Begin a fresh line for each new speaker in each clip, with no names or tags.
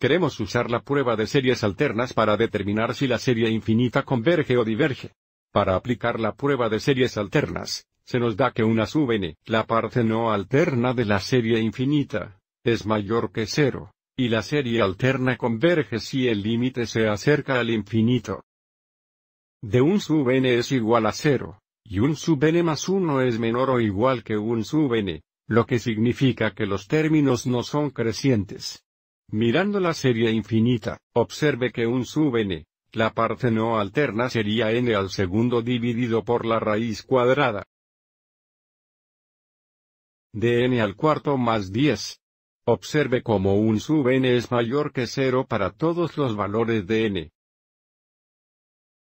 Queremos usar la prueba de series alternas para determinar si la serie infinita converge o diverge. Para aplicar la prueba de series alternas, se nos da que una sub n, la parte no alterna de la serie infinita, es mayor que cero, y la serie alterna converge si el límite se acerca al infinito. De un sub n es igual a cero, y un sub n más 1 es menor o igual que un sub n, lo que significa que los términos no son crecientes. Mirando la serie infinita, observe que un sub n, la parte no alterna sería n al segundo dividido por la raíz cuadrada de n al cuarto más 10. Observe cómo un sub n es mayor que 0 para todos los valores de n.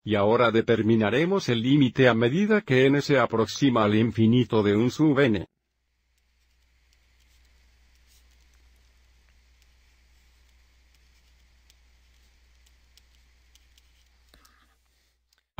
Y ahora determinaremos el límite a medida que n se aproxima al infinito de un sub n.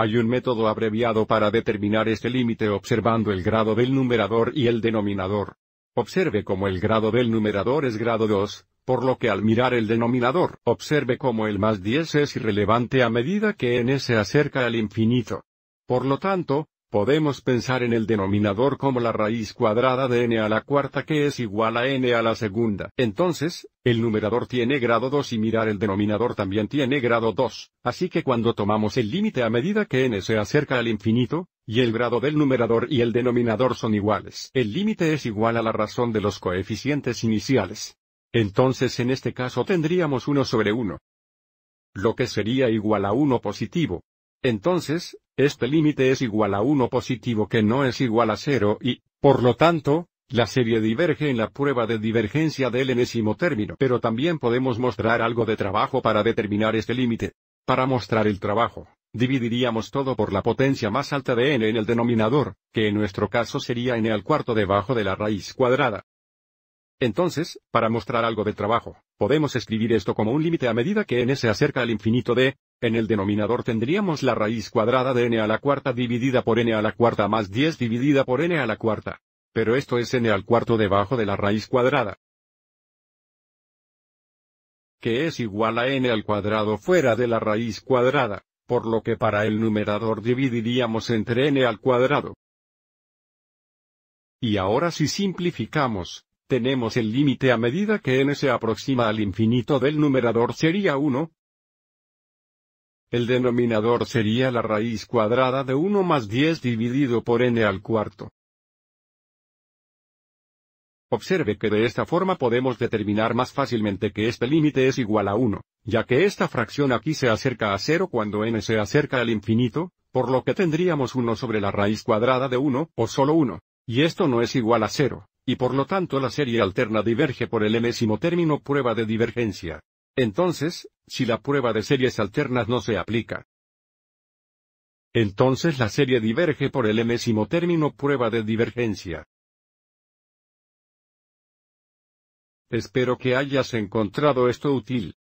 Hay un método abreviado para determinar este límite observando el grado del numerador y el denominador. Observe cómo el grado del numerador es grado 2, por lo que al mirar el denominador, observe cómo el más 10 es irrelevante a medida que n se acerca al infinito. Por lo tanto, Podemos pensar en el denominador como la raíz cuadrada de n a la cuarta que es igual a n a la segunda. Entonces, el numerador tiene grado 2 y mirar el denominador también tiene grado 2. Así que cuando tomamos el límite a medida que n se acerca al infinito, y el grado del numerador y el denominador son iguales, el límite es igual a la razón de los coeficientes iniciales. Entonces en este caso tendríamos 1 sobre 1. Lo que sería igual a 1 positivo. Entonces, este límite es igual a 1 positivo que no es igual a 0 y, por lo tanto, la serie diverge en la prueba de divergencia del enésimo término. Pero también podemos mostrar algo de trabajo para determinar este límite. Para mostrar el trabajo, dividiríamos todo por la potencia más alta de n en el denominador, que en nuestro caso sería n al cuarto debajo de la raíz cuadrada. Entonces, para mostrar algo de trabajo, podemos escribir esto como un límite a medida que n se acerca al infinito de en el denominador tendríamos la raíz cuadrada de n a la cuarta dividida por n a la cuarta más 10 dividida por n a la cuarta. Pero esto es n al cuarto debajo de la raíz cuadrada. Que es igual a n al cuadrado fuera de la raíz cuadrada, por lo que para el numerador dividiríamos entre n al cuadrado. Y ahora si simplificamos, tenemos el límite a medida que n se aproxima al infinito del numerador sería 1, el denominador sería la raíz cuadrada de 1 más 10 dividido por n al cuarto. Observe que de esta forma podemos determinar más fácilmente que este límite es igual a 1, ya que esta fracción aquí se acerca a 0 cuando n se acerca al infinito, por lo que tendríamos 1 sobre la raíz cuadrada de 1, o solo 1, y esto no es igual a 0, y por lo tanto la serie alterna diverge por el enésimo término prueba de divergencia. Entonces, si la prueba de series alternas no se aplica, entonces la serie diverge por el enésimo término prueba de divergencia. Espero que hayas encontrado esto útil.